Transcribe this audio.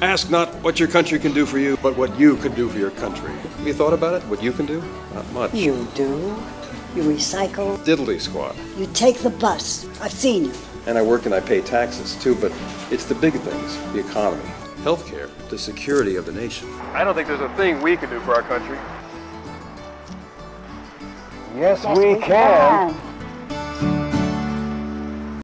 Ask not what your country can do for you, but what you can do for your country. Have you thought about it? What you can do? Not much. You do. You recycle. Diddly squat. You take the bus. I've seen you. And I work and I pay taxes too, but it's the big things the economy, healthcare, the security of the nation. I don't think there's a thing we can do for our country. Yes, we can.